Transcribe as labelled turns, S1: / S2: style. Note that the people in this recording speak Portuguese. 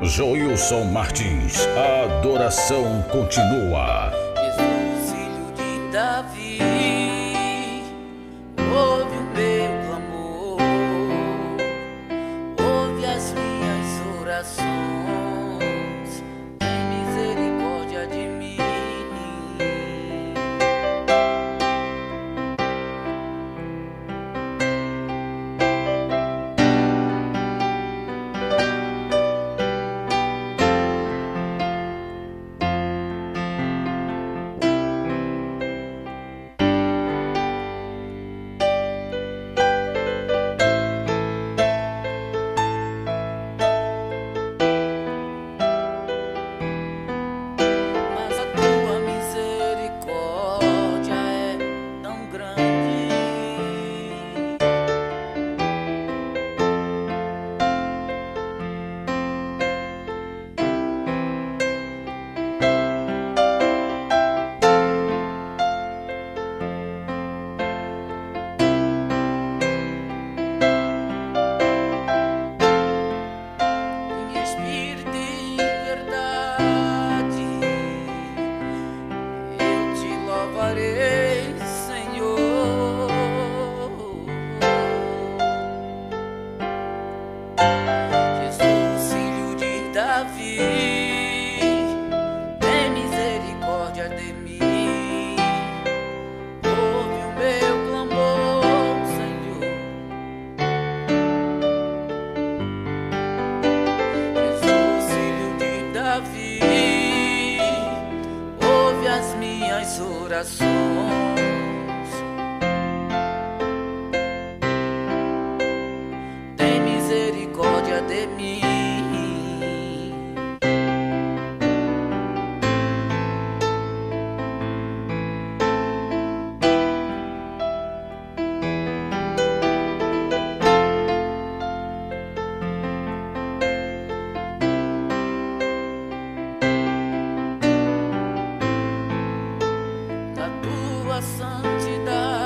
S1: Joilson Martins, a adoração continua.
S2: adorarei, Senhor. Corações. Tem misericórdia de mim. santidade.